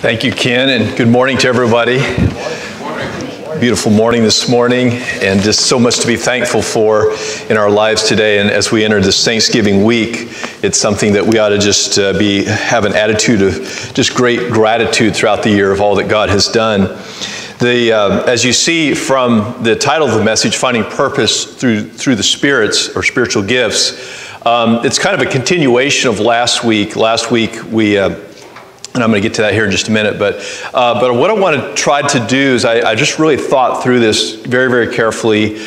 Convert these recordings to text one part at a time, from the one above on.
Thank you, Ken, and good morning to everybody. Beautiful morning this morning, and just so much to be thankful for in our lives today. And as we enter this Thanksgiving week, it's something that we ought to just uh, be have an attitude of just great gratitude throughout the year of all that God has done. The, uh, as you see from the title of the message, Finding Purpose Through, through the Spirits or Spiritual Gifts, um, it's kind of a continuation of last week. Last week, we uh, and I'm going to get to that here in just a minute. But, uh, but what I want to try to do is I, I, just really thought through this very, very carefully.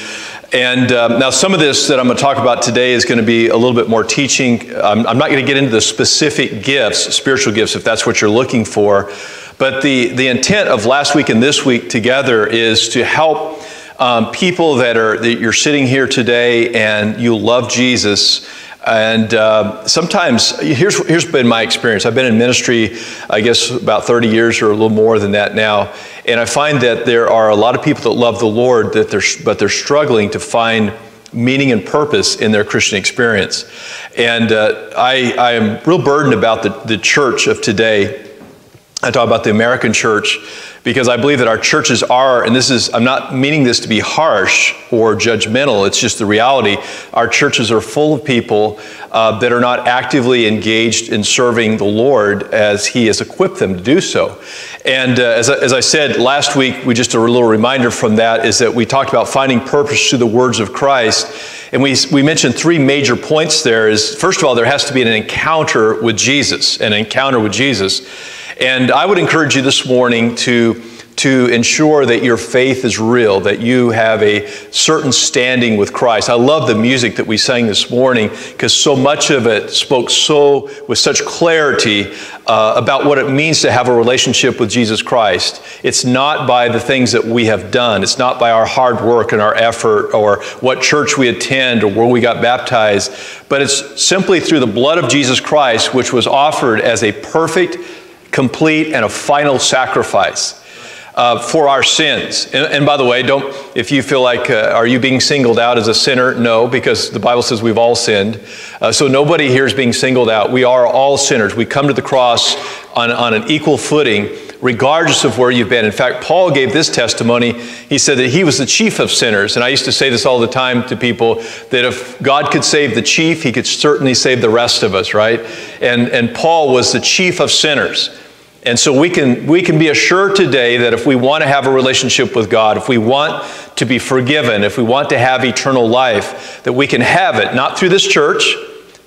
And um, now, some of this that I'm going to talk about today is going to be a little bit more teaching. I'm, I'm not going to get into the specific gifts, spiritual gifts, if that's what you're looking for. But the, the intent of last week and this week together is to help um, people that are that you're sitting here today and you love Jesus and uh, sometimes, here's, here's been my experience. I've been in ministry, I guess, about 30 years or a little more than that now. And I find that there are a lot of people that love the Lord, that they're, but they're struggling to find meaning and purpose in their Christian experience. And uh, I, I am real burdened about the, the church of today. I talk about the American church because I believe that our churches are, and this is, I'm not meaning this to be harsh or judgmental, it's just the reality. Our churches are full of people uh, that are not actively engaged in serving the Lord as He has equipped them to do so. And uh, as, I, as I said last week, we just a little reminder from that is that we talked about finding purpose through the words of Christ. And we, we mentioned three major points there is, first of all, there has to be an encounter with Jesus, an encounter with Jesus. And I would encourage you this morning to to ensure that your faith is real, that you have a certain standing with Christ. I love the music that we sang this morning because so much of it spoke so with such clarity uh, about what it means to have a relationship with Jesus Christ. It's not by the things that we have done. It's not by our hard work and our effort or what church we attend or where we got baptized, but it's simply through the blood of Jesus Christ, which was offered as a perfect, complete, and a final sacrifice uh, for our sins. And, and, by the way, don't, if you feel like, uh, are you being singled out as a sinner? No, because the Bible says we've all sinned. Uh, so nobody here is being singled out. We are all sinners. We come to the cross on, on an equal footing, regardless of where you've been. In fact, Paul gave this testimony. He said that he was the chief of sinners. And I used to say this all the time to people that if God could save the chief, he could certainly save the rest of us, right? And, and Paul was the chief of sinners. And so we can, we can be assured today that if we want to have a relationship with God, if we want to be forgiven, if we want to have eternal life, that we can have it, not through this church,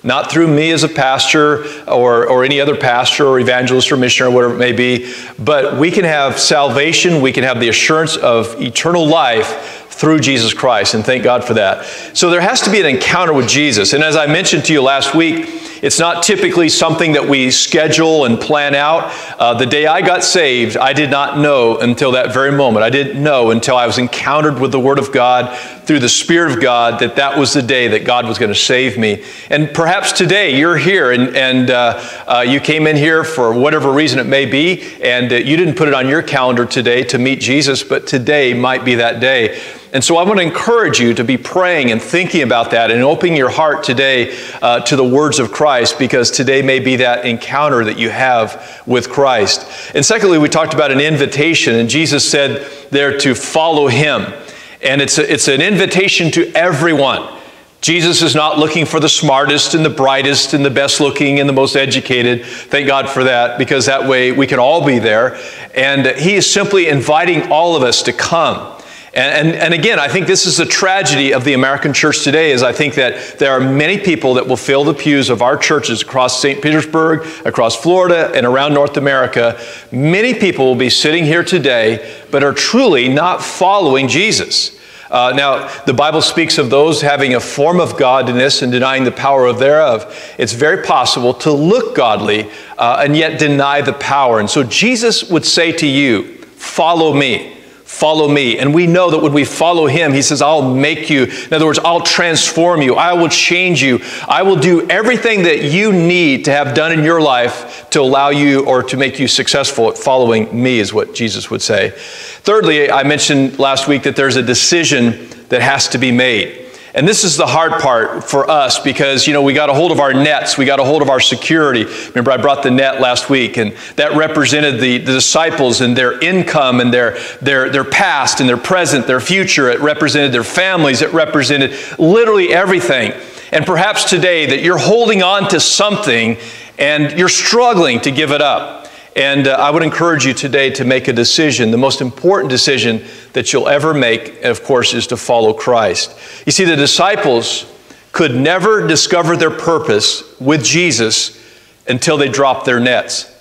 not through me as a pastor or, or any other pastor or evangelist or missionary, or whatever it may be, but we can have salvation, we can have the assurance of eternal life through Jesus Christ, and thank God for that. So there has to be an encounter with Jesus. And as I mentioned to you last week, it's not typically something that we schedule and plan out. Uh, the day I got saved, I did not know until that very moment. I didn't know until I was encountered with the Word of God through the Spirit of God that that was the day that God was going to save me. And perhaps today you're here and, and uh, uh, you came in here for whatever reason it may be, and uh, you didn't put it on your calendar today to meet Jesus, but today might be that day. And so I want to encourage you to be praying and thinking about that and opening your heart today uh, to the words of Christ because today may be that encounter that you have with Christ. And secondly, we talked about an invitation, and Jesus said there to follow him. And it's, a, it's an invitation to everyone. Jesus is not looking for the smartest and the brightest and the best looking and the most educated. Thank God for that, because that way we can all be there. And He is simply inviting all of us to come and, and, and, again, I think this is the tragedy of the American church today is I think that there are many people that will fill the pews of our churches across St. Petersburg, across Florida, and around North America. Many people will be sitting here today, but are truly not following Jesus. Uh, now, the Bible speaks of those having a form of godliness and denying the power of thereof. It's very possible to look godly uh, and yet deny the power. And so Jesus would say to you, Follow me. Follow me. And we know that when we follow him, he says, I'll make you. In other words, I'll transform you. I will change you. I will do everything that you need to have done in your life to allow you or to make you successful at following me, is what Jesus would say. Thirdly, I mentioned last week that there's a decision that has to be made. And this is the hard part for us because, you know, we got a hold of our nets, we got a hold of our security. Remember, I brought the net last week, and that represented the, the disciples and their income and their, their, their past and their present, their future. It represented their families, it represented literally everything. And perhaps today that you're holding on to something and you're struggling to give it up. And uh, I would encourage you today to make a decision. The most important decision that you'll ever make, of course, is to follow Christ. You see, the disciples could never discover their purpose with Jesus until they dropped their nets.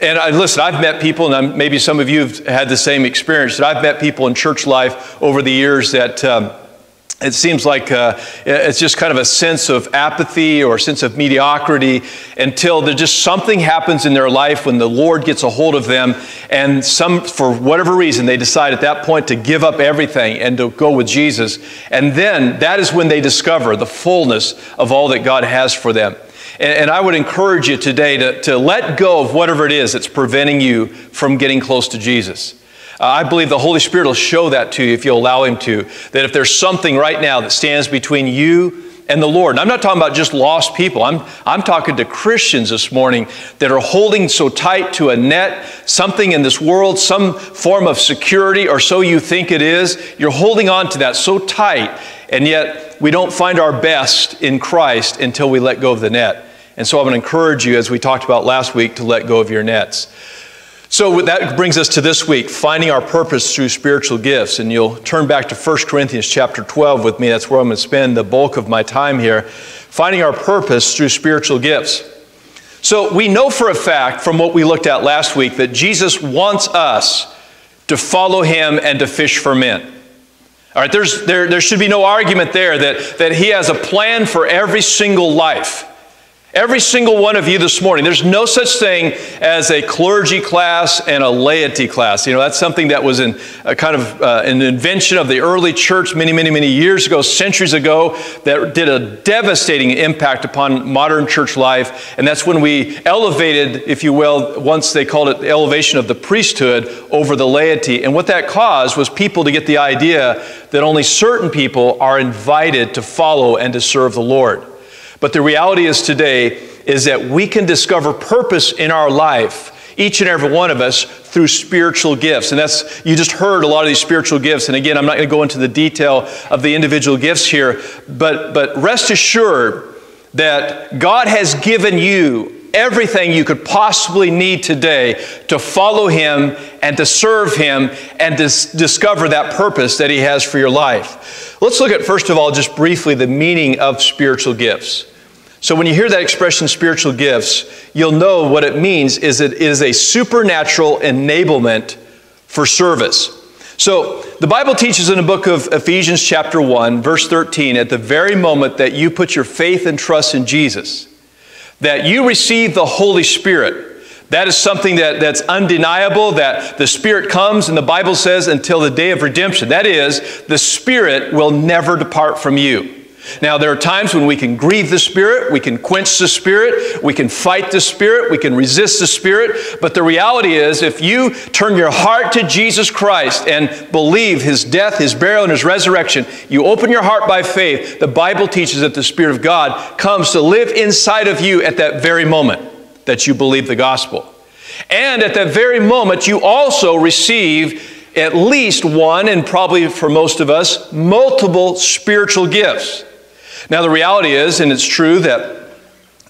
And I, listen, I've met people, and I'm, maybe some of you have had the same experience, that I've met people in church life over the years that. Um, it seems like uh, it's just kind of a sense of apathy or a sense of mediocrity until there just something happens in their life when the Lord gets a hold of them, and some, for whatever reason, they decide at that point to give up everything and to go with Jesus. And then that is when they discover the fullness of all that God has for them. And, and I would encourage you today to, to let go of whatever it is that's preventing you from getting close to Jesus. Uh, I believe the Holy Spirit will show that to you if you allow Him to. That if there's something right now that stands between you and the Lord, and I'm not talking about just lost people, I'm, I'm talking to Christians this morning that are holding so tight to a net, something in this world, some form of security, or so you think it is. You're holding on to that so tight, and yet we don't find our best in Christ until we let go of the net. And so I'm going to encourage you, as we talked about last week, to let go of your nets. So that brings us to this week, finding our purpose through spiritual gifts. And you'll turn back to 1 Corinthians chapter 12 with me. That's where I'm going to spend the bulk of my time here. Finding our purpose through spiritual gifts. So we know for a fact from what we looked at last week that Jesus wants us to follow him and to fish for men. All right, there's, there, there should be no argument there that, that he has a plan for every single life. Every single one of you this morning, there's no such thing as a clergy class and a laity class. You know, that's something that was in a kind of uh, an invention of the early church many, many, many years ago, centuries ago, that did a devastating impact upon modern church life. And that's when we elevated, if you will, once they called it the elevation of the priesthood over the laity. And what that caused was people to get the idea that only certain people are invited to follow and to serve the Lord. But the reality is today is that we can discover purpose in our life each and every one of us through spiritual gifts. And that's, you just heard a lot of these spiritual gifts. And again, I'm not going to go into the detail of the individual gifts here, but, but rest assured that God has given you everything you could possibly need today to follow Him and to serve Him and to discover that purpose that He has for your life. Let's look at, first of all, just briefly, the meaning of spiritual gifts. So when you hear that expression, spiritual gifts, you'll know what it means is it is a supernatural enablement for service. So the Bible teaches in the book of Ephesians chapter 1, verse 13, at the very moment that you put your faith and trust in Jesus, that you receive the Holy Spirit. That is something that, that's undeniable, that the Spirit comes, and the Bible says, until the day of redemption. That is, the Spirit will never depart from you. Now, there are times when we can grieve the Spirit, we can quench the Spirit, we can fight the Spirit, we can resist the Spirit. But the reality is, if you turn your heart to Jesus Christ and believe His death, His burial, and His resurrection, you open your heart by faith, the Bible teaches that the Spirit of God comes to live inside of you at that very moment that you believe the gospel. And at that very moment, you also receive at least one, and probably for most of us, multiple spiritual gifts. Now, the reality is, and it's true that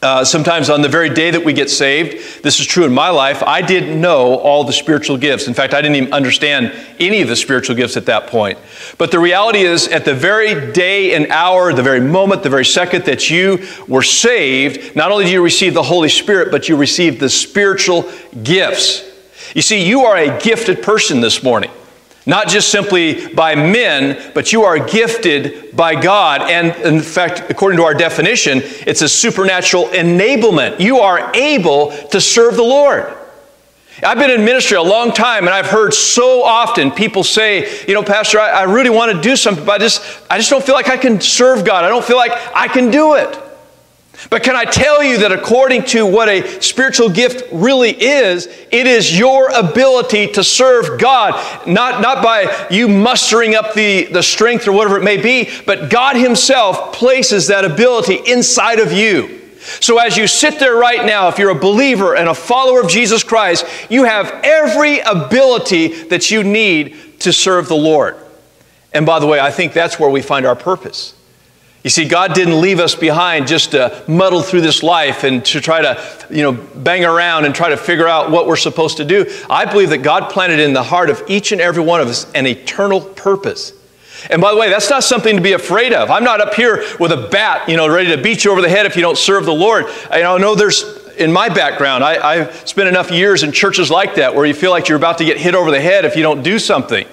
uh, sometimes on the very day that we get saved, this is true in my life, I didn't know all the spiritual gifts. In fact, I didn't even understand any of the spiritual gifts at that point. But the reality is, at the very day and hour, the very moment, the very second that you were saved, not only do you receive the Holy Spirit, but you receive the spiritual gifts. You see, you are a gifted person this morning. Not just simply by men, but you are gifted by God. And in fact, according to our definition, it's a supernatural enablement. You are able to serve the Lord. I've been in ministry a long time and I've heard so often people say, you know, Pastor, I, I really want to do something, but I just, I just don't feel like I can serve God. I don't feel like I can do it. But can I tell you that according to what a spiritual gift really is, it is your ability to serve God, not, not by you mustering up the, the strength or whatever it may be, but God Himself places that ability inside of you. So, as you sit there right now, if you're a believer and a follower of Jesus Christ, you have every ability that you need to serve the Lord. And by the way, I think that's where we find our purpose. You see, God didn't leave us behind just to muddle through this life and to try to, you know, bang around and try to figure out what we're supposed to do. I believe that God planted in the heart of each and every one of us an eternal purpose. And by the way, that's not something to be afraid of. I'm not up here with a bat, you know, ready to beat you over the head if you don't serve the Lord. I know there's, in my background, I, have spent enough years in churches like that where you feel like you're about to get hit over the head if you don't do something.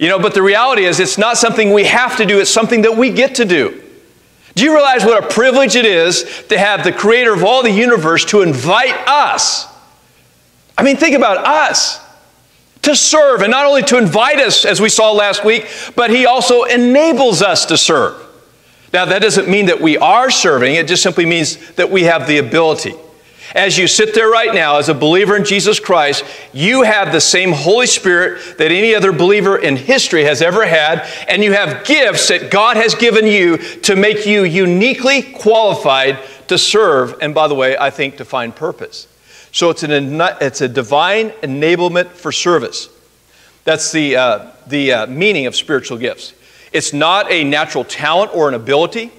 You know, but the reality is it's not something we have to do, it's something that we get to do. Do you realize what a privilege it is to have the creator of all the universe to invite us? I mean, think about us to serve, and not only to invite us, as we saw last week, but he also enables us to serve. Now, that doesn't mean that we are serving, it just simply means that we have the ability. As you sit there right now as a believer in Jesus Christ, you have the same Holy Spirit that any other believer in history has ever had, and you have gifts that God has given you to make you uniquely qualified to serve, and by the way, I think to find purpose. So it's, an, it's a divine enablement for service. That's the, uh, the uh, meaning of spiritual gifts. It's not a natural talent or an ability.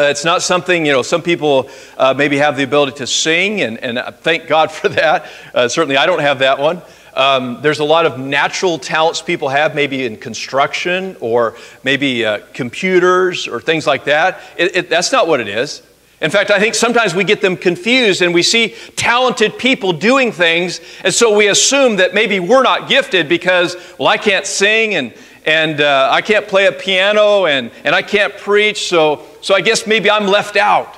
Uh, it's not something, you know, some people uh, maybe have the ability to sing, and, and thank God for that. Uh, certainly, I don't have that one. Um, there's a lot of natural talents people have, maybe in construction or maybe uh, computers or things like that. It, it, that's not what it is. In fact, I think sometimes we get them confused and we see talented people doing things, and so we assume that maybe we're not gifted because, well, I can't sing and, and uh, I can't play a piano and, and I can't preach, so, so I guess maybe I'm left out.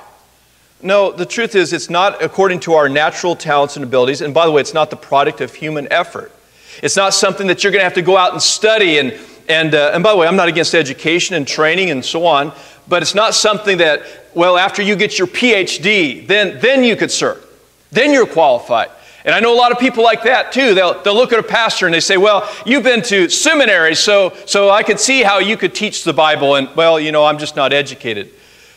No, the truth is, it's not according to our natural talents and abilities. And by the way, it's not the product of human effort. It's not something that you're going to have to go out and study. And, and, uh, and by the way, I'm not against education and training and so on, but it's not something that, well, after you get your PhD, then, then you could serve. Then you're qualified. And I know a lot of people like that too. They'll, they'll look at a pastor and they say, Well, you've been to seminary, so, so I could see how you could teach the Bible. And, well, you know, I'm just not educated.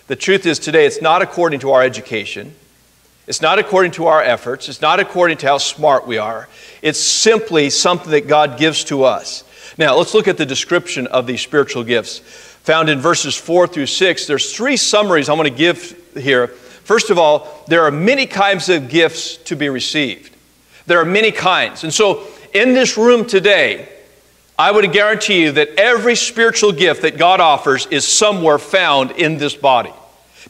The truth is, today, it's not according to our education, it's not according to our efforts, it's not according to how smart we are. It's simply something that God gives to us. Now, let's look at the description of these spiritual gifts. Found in verses 4 through 6, there's three summaries I'm going to give here. First of all, there are many kinds of gifts to be received. There are many kinds. And so, in this room today, I would guarantee you that every spiritual gift that God offers is somewhere found in this body.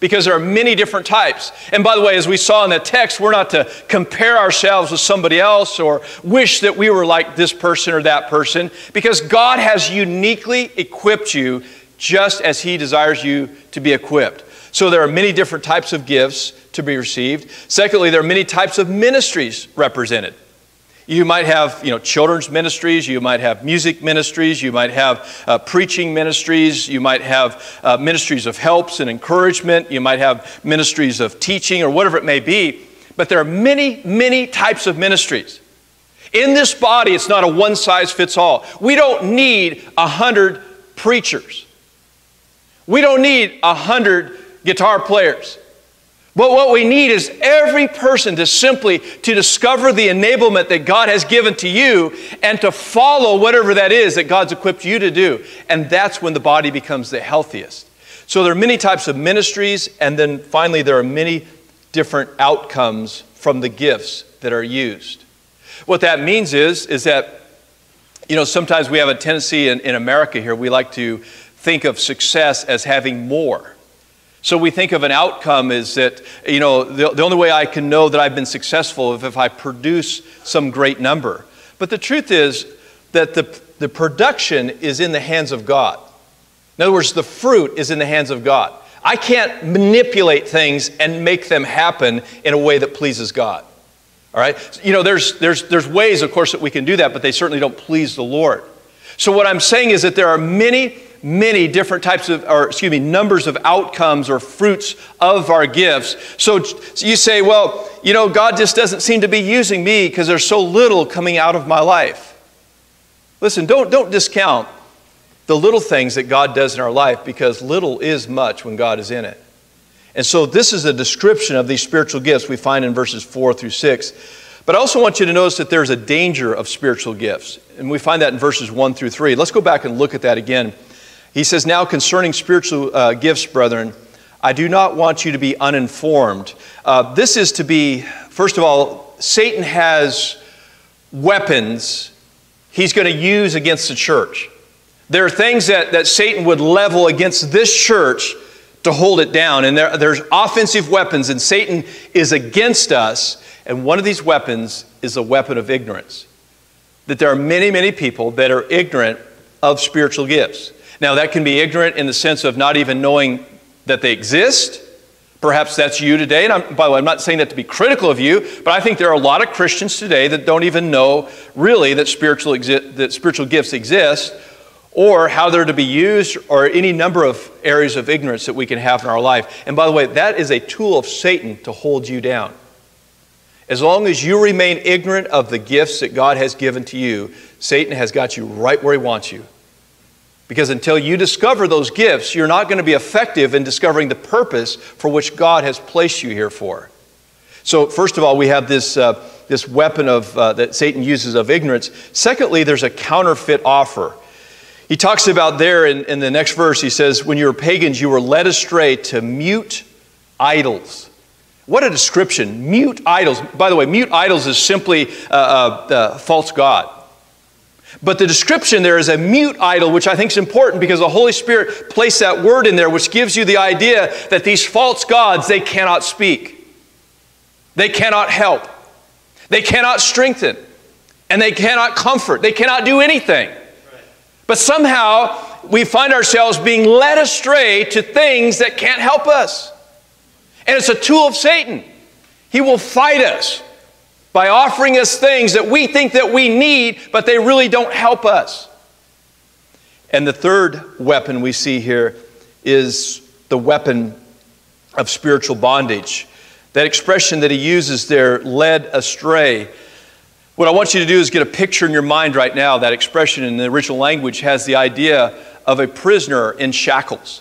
Because there are many different types. And by the way, as we saw in the text, we're not to compare ourselves with somebody else or wish that we were like this person or that person, because God has uniquely equipped you just as He desires you to be equipped. So there are many different types of gifts to be received. Secondly, there are many types of ministries represented. You might have, you know, children's ministries. You might have music ministries. You might have uh, preaching ministries. You might have uh, ministries of helps and encouragement. You might have ministries of teaching or whatever it may be. But there are many, many types of ministries. In this body, it's not a one size fits all. We don't need a hundred preachers. We don't need a hundred guitar players. But what we need is every person to simply to discover the enablement that God has given to you and to follow whatever that is that God's equipped you to do. And that's when the body becomes the healthiest. So there are many types of ministries and then finally there are many different outcomes from the gifts that are used. What that means is is that you know sometimes we have a tendency in, in America here we like to think of success as having more. So we think of an outcome is that, you know, the, the only way I can know that I've been successful is if I produce some great number. But the truth is that the, the production is in the hands of God. In other words, the fruit is in the hands of God. I can't manipulate things and make them happen in a way that pleases God. All right? You know, there's, there's, there's ways, of course, that we can do that, but they certainly don't please the Lord. So, what I'm saying is that there are many many different types of, or excuse me, numbers of outcomes or fruits of our gifts. So you say, well, you know, God just doesn't seem to be using me because there's so little coming out of my life. Listen, don't, don't discount the little things that God does in our life because little is much when God is in it. And so this is a description of these spiritual gifts we find in verses 4 through 6. But I also want you to notice that there's a danger of spiritual gifts. And we find that in verses 1 through 3. Let's go back and look at that again. He says, Now concerning spiritual uh, gifts, brethren, I do not want you to be uninformed. Uh, this is to be, first of all, Satan has weapons he's going to use against the church. There are things that, that Satan would level against this church to hold it down. And there, there's offensive weapons, and Satan is against us. And one of these weapons is a weapon of ignorance. That there are many, many people that are ignorant of spiritual gifts. Now, that can be ignorant in the sense of not even knowing that they exist. Perhaps that's you today. And I'm, by the way, I'm not saying that to be critical of you, but I think there are a lot of Christians today that don't even know really that spiritual, exi- that spiritual gifts exist or how they're to be used, or any number of areas of ignorance that we can have in our life. And by the way, that is a tool of Satan to hold you down. As long as you remain ignorant of the gifts that God has given to you, Satan has got you right where he wants you. Because until you discover those gifts, you're not going to be effective in discovering the purpose for which God has placed you here for. So, first of all, we have this, uh, this weapon of, uh, that Satan uses of ignorance. Secondly, there's a counterfeit offer. He talks about there in, in the next verse, he says, When you were pagans, you were led astray to mute idols. What a description. Mute idols. By the way, mute idols is simply a, false God. But the description there is a mute idol, which I think is important because the Holy Spirit placed that word in there, which gives you the idea that these false gods, they cannot speak. They cannot help. They cannot strengthen. And they cannot comfort. They cannot do anything. But somehow we find ourselves being led astray to things that can't help us. And it's a tool of Satan. He will fight us by offering us things that we think that we need, but they really don't help us. And the third weapon we see here is the weapon of spiritual bondage. That expression that he uses there, led astray, what I want you to do is get a picture in your mind right now. That expression in the original language has the idea of a prisoner in shackles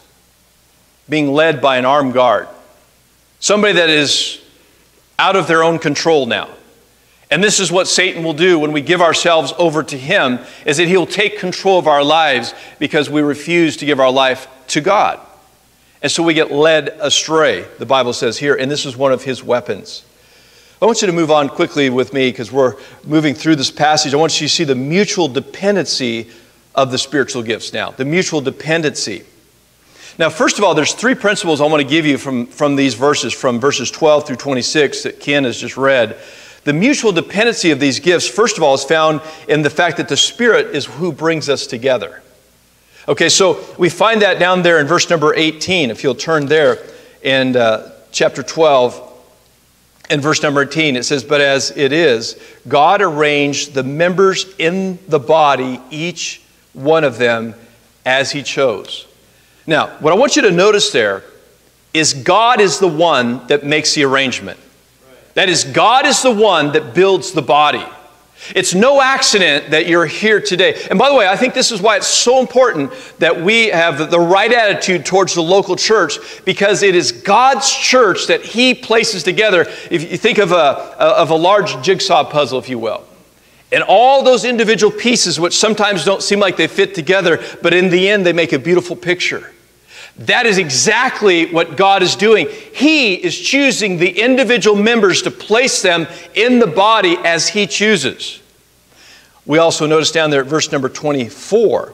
being led by an armed guard. Somebody that is out of their own control now. And this is what Satan will do when we give ourselves over to him is that he'll take control of our lives because we refuse to give our life to God. And so we get led astray, the Bible says here, and this is one of his weapons. I want you to move on quickly with me because we're moving through this passage. I want you to see the mutual dependency of the spiritual gifts now. The mutual dependency. Now, first of all, there's three principles I want to give you from, from these verses, from verses 12 through 26 that Ken has just read. The mutual dependency of these gifts, first of all, is found in the fact that the Spirit is who brings us together. Okay, so we find that down there in verse number 18, if you'll turn there in uh, chapter 12 in verse number 18, it says, But as it is, God arranged the members in the body, each one of them, as He chose. Now, what I want you to notice there is God is the one that makes the arrangement. That is, God is the one that builds the body. It's no accident that you're here today. And by the way, I think this is why it's so important that we have the right attitude towards the local church because it is God's church that He places together. If you think of a, of a large jigsaw puzzle, if you will, and all those individual pieces, which sometimes don't seem like they fit together, but in the end, they make a beautiful picture. That is exactly what God is doing. He is choosing the individual members to place them in the body as He chooses. We also notice down there at verse number 24,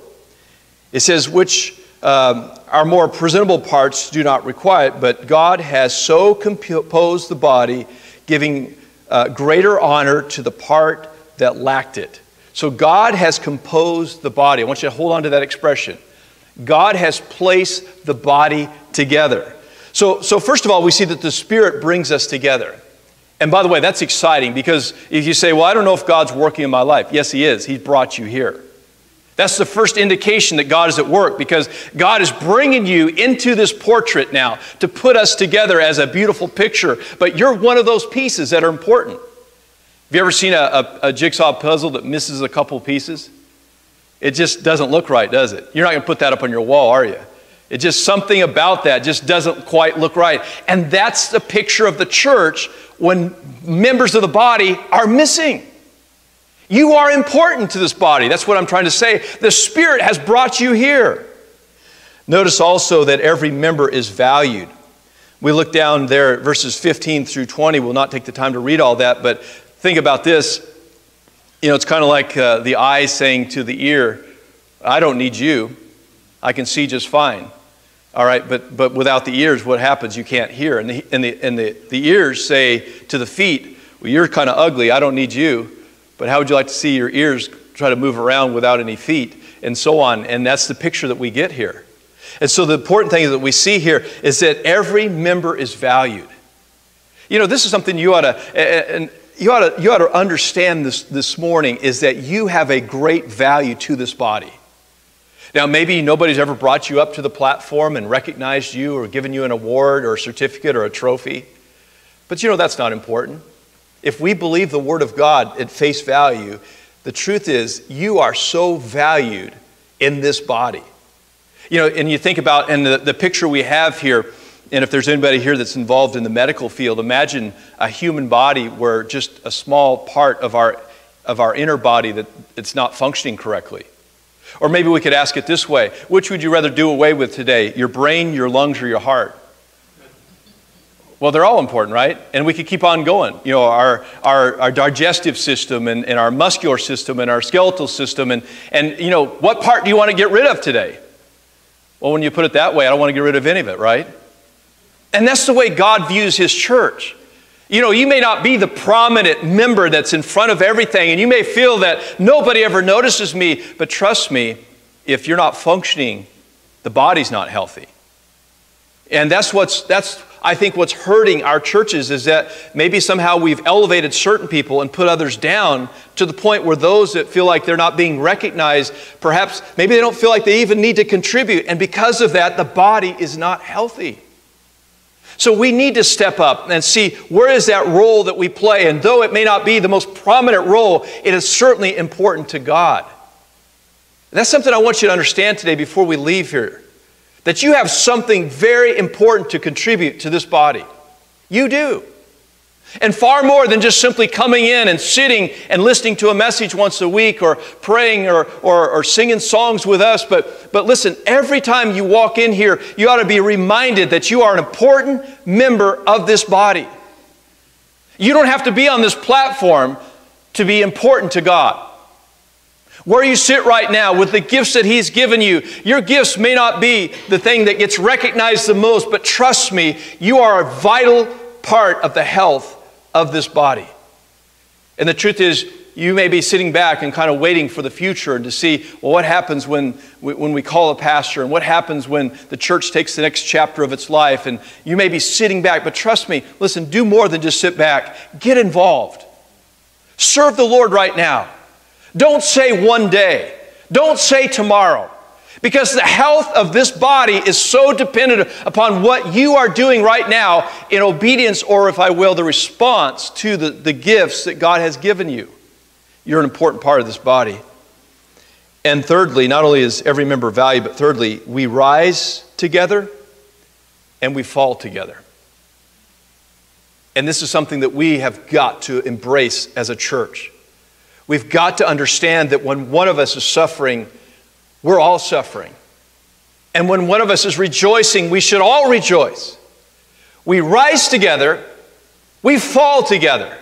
it says, which um, our more presentable parts do not require it, but God has so composed the body, giving uh, greater honor to the part that lacked it. So God has composed the body. I want you to hold on to that expression. God has placed the body together. So, so, first of all, we see that the Spirit brings us together. And by the way, that's exciting because if you say, Well, I don't know if God's working in my life, yes, He is. He's brought you here. That's the first indication that God is at work because God is bringing you into this portrait now to put us together as a beautiful picture. But you're one of those pieces that are important. Have you ever seen a, a, a jigsaw puzzle that misses a couple pieces? It just doesn't look right, does it? You're not going to put that up on your wall, are you? It just something about that just doesn't quite look right. And that's the picture of the church when members of the body are missing. You are important to this body. That's what I'm trying to say. The Spirit has brought you here. Notice also that every member is valued. We look down there verses 15 through 20. We'll not take the time to read all that, but think about this. You know, it's kind of like uh, the eye saying to the ear, I don't need you. I can see just fine. All right, but, but without the ears, what happens? You can't hear. And the, and the, and the, the ears say to the feet, Well, you're kind of ugly. I don't need you. But how would you like to see your ears try to move around without any feet and so on? And that's the picture that we get here. And so the important thing that we see here is that every member is valued. You know, this is something you ought to, and you ought to, you ought to understand this, this morning is that you have a great value to this body. Now, maybe nobody's ever brought you up to the platform and recognized you or given you an award or a certificate or a trophy. But you know, that's not important. If we believe the Word of God at face value, the truth is you are so valued in this body. You know, and you think about, and the, the picture we have here, and if there's anybody here that's involved in the medical field, imagine a human body where just a small part of our, of our inner body that it's not functioning correctly. Or maybe we could ask it this way Which would you rather do away with today, your brain, your lungs, or your heart? Well, they're all important, right? And we could keep on going. You know, our, our, our digestive system and, and our muscular system and our skeletal system. And, and, you know, what part do you want to get rid of today? Well, when you put it that way, I don't want to get rid of any of it, right? And that's the way God views His church. You know, you may not be the prominent member that's in front of everything, and you may feel that nobody ever notices me, but trust me, if you're not functioning, the body's not healthy. And that's what's, that's I think what's hurting our churches is that maybe somehow we've elevated certain people and put others down to the point where those that feel like they're not being recognized, perhaps maybe they don't feel like they even need to contribute. And because of that, the body is not healthy. So we need to step up and see where is that role that we play. And though it may not be the most prominent role, it is certainly important to God. That's something I want you to understand today before we leave here that you have something very important to contribute to this body. You do. And far more than just simply coming in and sitting and listening to a message once a week or praying or, or, or, singing songs with us. But, but listen, every time you walk in here, you ought to be reminded that you are an important member of this body. You don't have to be on this platform to be important to God. Where you sit right now with the gifts that He's given you, your gifts may not be the thing that gets recognized the most, but trust me, you are a vital part of the health of this body. And the truth is, you may be sitting back and kind of waiting for the future and to see, well, what happens when, when we call a pastor and what happens when the church takes the next chapter of its life. And you may be sitting back, but trust me, listen, do more than just sit back. Get involved. Serve the Lord right now. Don't say one day. Don't say tomorrow. Because the health of this body is so dependent upon what you are doing right now in obedience, or if I will, the response to the, the gifts that God has given you. You're an important part of this body. And thirdly, not only is every member valued, but thirdly, we rise together and we fall together. And this is something that we have got to embrace as a church. We've got to understand that when one of us is suffering, we're all suffering. And when one of us is rejoicing, we should all rejoice. We rise together, we fall together.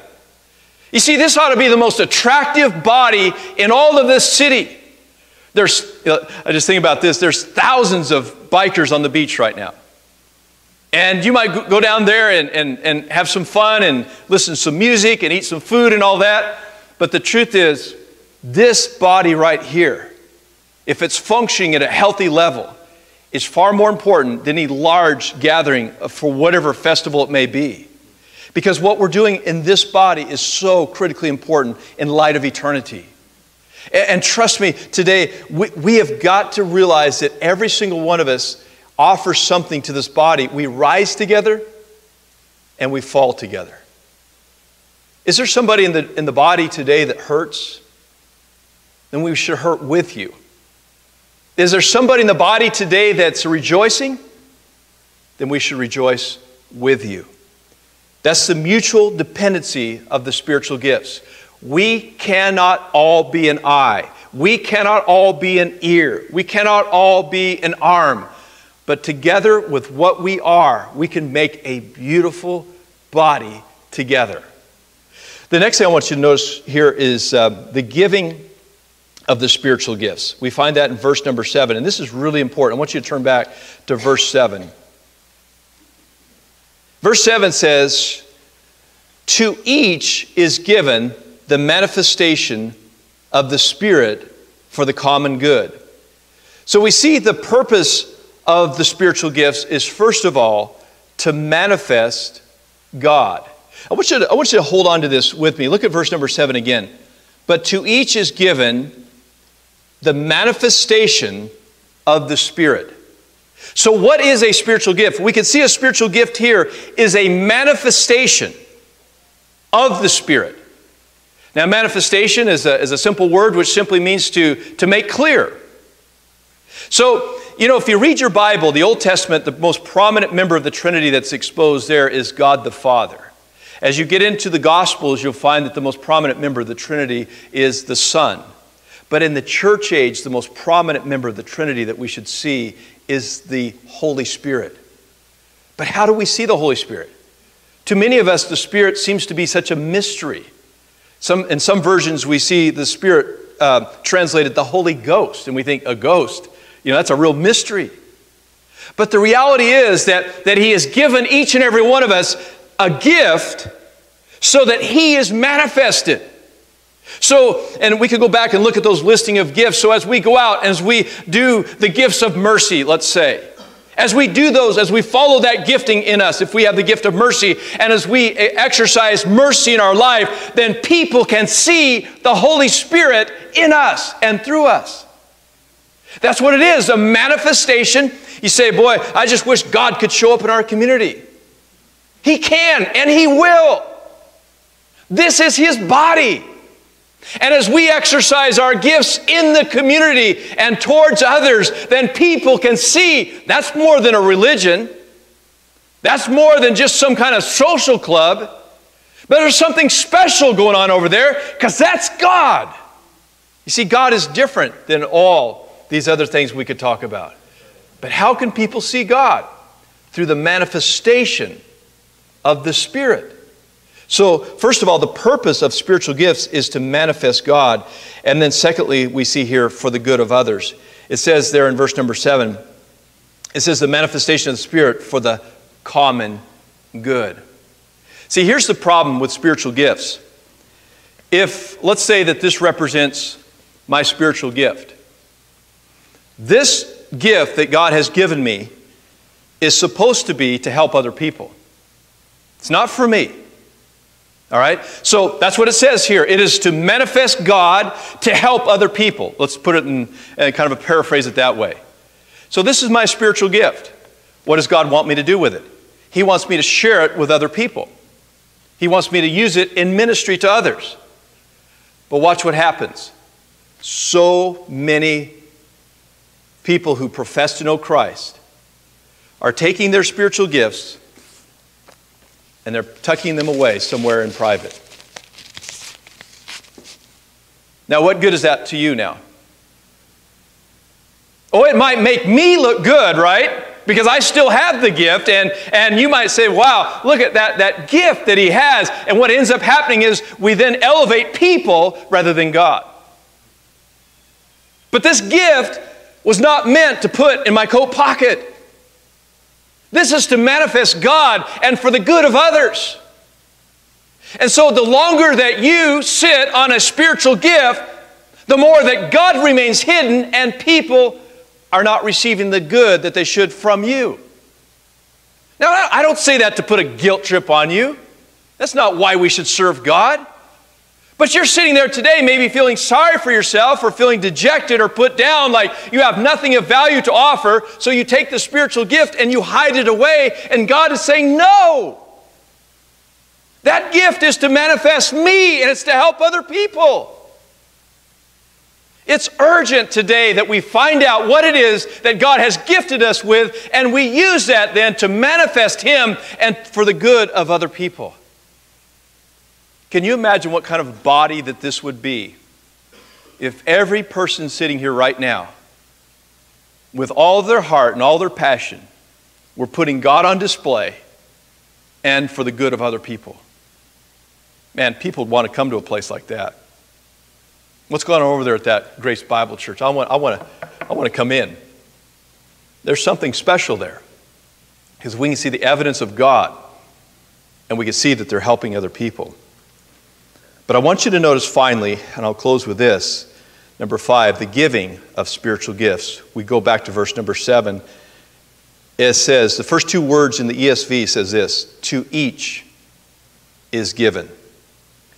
You see, this ought to be the most attractive body in all of this city. There's, I just think about this, there's thousands of bikers on the beach right now. And you might go down there and, and, and have some fun and listen to some music and eat some food and all that. But the truth is, this body right here, if it's functioning at a healthy level, is far more important than any large gathering for whatever festival it may be. Because what we're doing in this body is so critically important in light of eternity. And, trust me, today we, we have got to realize that every single one of us offers something to this body. We rise together and we fall together. Is there somebody in the, in the body today that hurts? Then we should hurt with you. Is there somebody in the body today that's rejoicing? Then we should rejoice with you. That's the mutual dependency of the spiritual gifts. We cannot all be an eye. We cannot all be an ear. We cannot all be an arm. But together with what we are, we can make a beautiful body together. The next thing I want you to notice here is uh, the giving of the spiritual gifts. We find that in verse number seven, and this is really important. I want you to turn back to verse seven. Verse 7 says, To each is given the manifestation of the Spirit for the common good. So we see the purpose of the spiritual gifts is first of all to manifest God. I want, you to, I want you to hold on to this with me. Look at verse number seven again. But to each is given the manifestation of the Spirit. So, what is a spiritual gift? We can see a spiritual gift here is a manifestation of the Spirit. Now, manifestation is a, is a simple word which simply means to, to make clear. So, you know, if you read your Bible, the Old Testament, the most prominent member of the Trinity that's exposed there is God the Father. As you get into the Gospels, you'll find that the most prominent member of the Trinity is the Son. But in the church age, the most prominent member of the Trinity that we should see is the Holy Spirit. But how do we see the Holy Spirit? To many of us, the Spirit seems to be such a mystery. Some, in some versions, we see the Spirit uh, translated the Holy Ghost, and we think a ghost, you know, that's a real mystery. But the reality is that, that He has given each and every one of us a gift so that He is manifested. So, and we could go back and look at those listing of gifts. So, as we go out, as we do the gifts of mercy, let's say, as we do those, as we follow that gifting in us, if we have the gift of mercy, and as we exercise mercy in our life, then people can see the Holy Spirit in us and through us. That's what it is a manifestation. You say, Boy, I just wish God could show up in our community. He can, and He will. This is His body. And as we exercise our gifts in the community and towards others, then people can see that's more than a religion. That's more than just some kind of social club. But there's something special going on over there because that's God. You see, God is different than all these other things we could talk about. But how can people see God? Through the manifestation of the Spirit. So, first of all, the purpose of spiritual gifts is to manifest God. And then, secondly, we see here for the good of others. It says there in verse number seven, it says the manifestation of the Spirit for the common good. See, here's the problem with spiritual gifts. If, let's say that this represents my spiritual gift, this gift that God has given me is supposed to be to help other people. It's not for me. All right? So that's what it says here. It is to manifest God to help other people. Let's put it in uh, kind of a paraphrase it that way. So this is my spiritual gift. What does God want me to do with it? He wants me to share it with other people. He wants me to use it in ministry to others. But watch what happens. So many people who profess to know Christ are taking their spiritual gifts and they're tucking them away somewhere in private. Now, what good is that to you now? Oh, it might make me look good, right? Because I still have the gift, and, and you might say, wow, look at that, that gift that he has. And what ends up happening is we then elevate people rather than God. But this gift was not meant to put in my coat pocket. This is to manifest God and for the good of others. And so, the longer that you sit on a spiritual gift, the more that God remains hidden and people are not receiving the good that they should from you. Now, I don't say that to put a guilt trip on you. That's not why we should serve God. But you're sitting there today, maybe feeling sorry for yourself or feeling dejected or put down, like you have nothing of value to offer. So you take the spiritual gift and you hide it away, and God is saying, No. That gift is to manifest me and it's to help other people. It's urgent today that we find out what it is that God has gifted us with, and we use that then to manifest Him and for the good of other people. Can you imagine what kind of body that this would be if every person sitting here right now, with all their heart and all their passion, were putting God on display and for the good of other people? Man, people would want to come to a place like that. What's going on over there at that Grace Bible Church? I want, I want, to, I want to come in. There's something special there because we can see the evidence of God and we can see that they're helping other people. But I want you to notice finally, and I'll close with this number five, the giving of spiritual gifts. We go back to verse number seven. It says, the first two words in the ESV says this to each is given.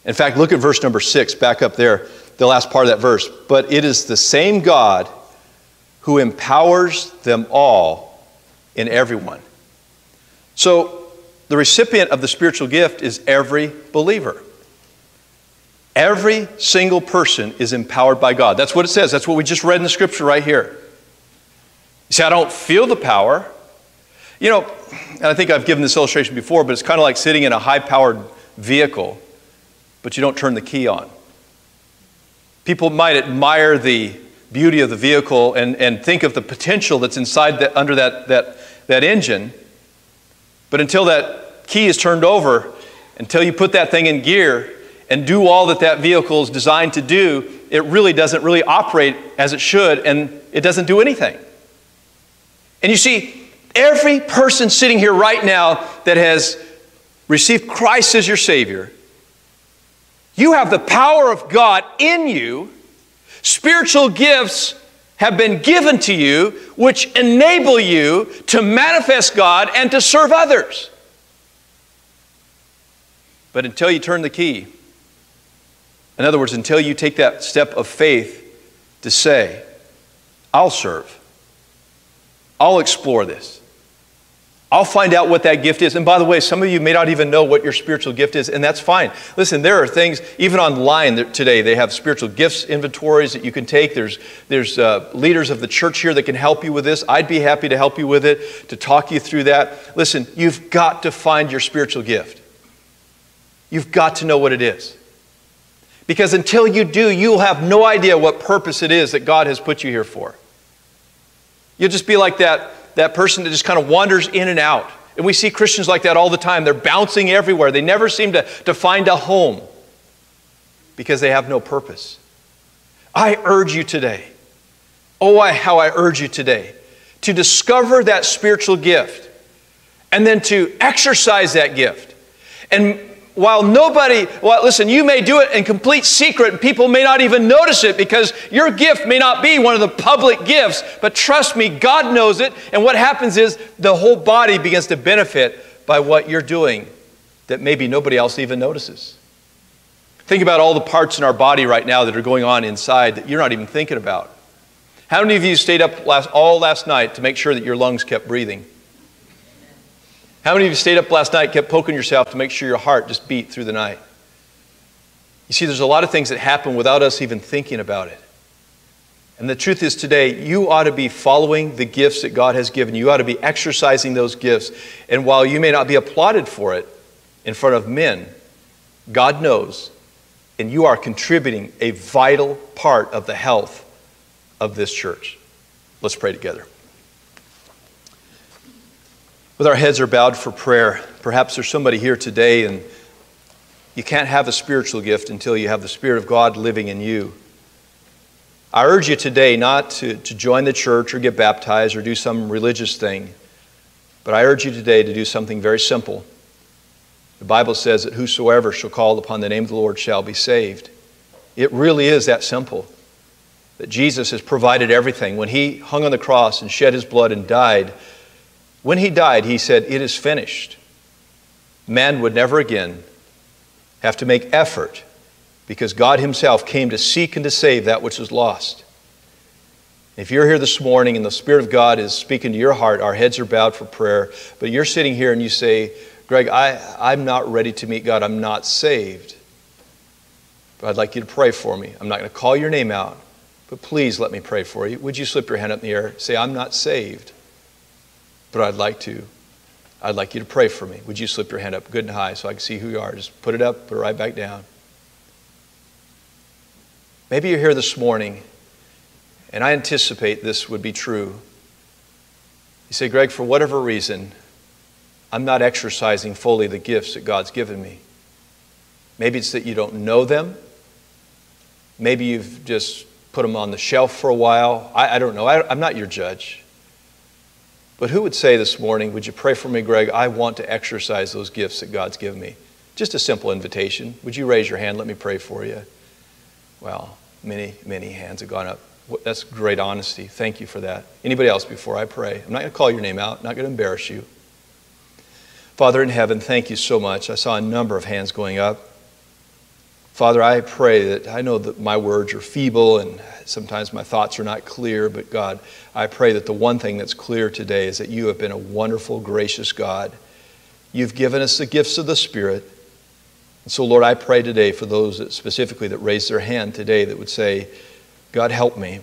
In fact, look at verse number six, back up there, the last part of that verse. But it is the same God who empowers them all in everyone. So the recipient of the spiritual gift is every believer. Every single person is empowered by God. That's what it says. That's what we just read in the scripture right here. You say, I don't feel the power. You know, and I think I've given this illustration before, but it's kind of like sitting in a high powered vehicle, but you don't turn the key on. People might admire the beauty of the vehicle and, and think of the potential that's inside that, under that, that, that engine, but until that key is turned over, until you put that thing in gear, and do all that that vehicle is designed to do, it really doesn't really operate as it should and it doesn't do anything. And you see, every person sitting here right now that has received Christ as your Savior, you have the power of God in you. Spiritual gifts have been given to you which enable you to manifest God and to serve others. But until you turn the key, in other words, until you take that step of faith to say, I'll serve, I'll explore this. I'll find out what that gift is. And by the way, some of you may not even know what your spiritual gift is, and that's fine. Listen, there are things, even online today, they have spiritual gifts inventories that you can take. There's, there's uh, leaders of the church here that can help you with this. I'd be happy to help you with it, to talk you through that. Listen, you've got to find your spiritual gift. You've got to know what it is. Because until you do, you'll have no idea what purpose it is that God has put you here for. You'll just be like that, that person that just kind of wanders in and out. And we see Christians like that all the time. They're bouncing everywhere. They never seem to, to find a home because they have no purpose. I urge you today, oh, I, how I urge you today, to discover that spiritual gift and then to exercise that gift. And while nobody, well, listen, you may do it in complete secret and people may not even notice it because your gift may not be one of the public gifts, but trust me, God knows it. And what happens is the whole body begins to benefit by what you're doing that maybe nobody else even notices. Think about all the parts in our body right now that are going on inside that you're not even thinking about. How many of you stayed up last, all last night to make sure that your lungs kept breathing? How many of you stayed up last night, kept poking yourself to make sure your heart just beat through the night? You see, there's a lot of things that happen without us even thinking about it. And the truth is today, you ought to be following the gifts that God has given you. You ought to be exercising those gifts. And while you may not be applauded for it in front of men, God knows, and you are contributing a vital part of the health of this church. Let's pray together. With our heads are bowed for prayer, perhaps there's somebody here today and you can't have a spiritual gift until you have the Spirit of God living in you. I urge you today not to, to join the church or get baptized or do some religious thing, but I urge you today to do something very simple. The Bible says that whosoever shall call upon the name of the Lord shall be saved. It really is that simple. That Jesus has provided everything. When he hung on the cross and shed his blood and died, when he died, he said, It is finished. Man would never again have to make effort because God Himself came to seek and to save that which was lost. If you're here this morning and the Spirit of God is speaking to your heart, our heads are bowed for prayer, but you're sitting here and you say, Greg, I, I'm not ready to meet God. I'm not saved. But I'd like you to pray for me. I'm not going to call your name out, but please let me pray for you. Would you slip your hand up in the air? Say, I'm not saved, but I'd like to. I'd like you to pray for me. Would you slip your hand up good and high so I can see who you are? Just put it up, put it right back down. Maybe you're here this morning and I anticipate this would be true. You say, Greg, for whatever reason, I'm not exercising fully the gifts that God's given me. Maybe it's that you don't know them. Maybe you've just put them on the shelf for a while. I, I don't know. I, I'm not your judge. But who would say this morning, Would you pray for me, Greg? I want to exercise those gifts that God's given me. Just a simple invitation. Would you raise your hand? Let me pray for you. Well, many, many hands have gone up. That's great honesty. Thank you for that. Anybody else before I pray? I'm not going to call your name out, I'm not going to embarrass you. Father in heaven, thank you so much. I saw a number of hands going up. Father, I pray that I know that my words are feeble and sometimes my thoughts are not clear, but God, I pray that the one thing that's clear today is that you have been a wonderful, gracious God. You've given us the gifts of the Spirit. And so, Lord, I pray today for those that specifically that raised their hand today that would say, God, help me.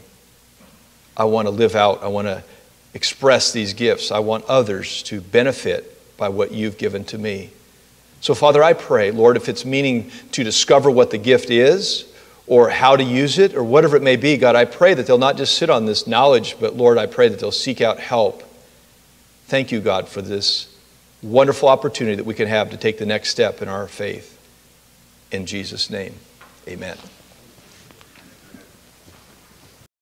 I want to live out, I want to express these gifts. I want others to benefit by what you've given to me. So, Father, I pray, Lord, if it's meaning to discover what the gift is or how to use it or whatever it may be, God, I pray that they'll not just sit on this knowledge, but Lord, I pray that they'll seek out help. Thank you, God, for this wonderful opportunity that we can have to take the next step in our faith. In Jesus' name, amen.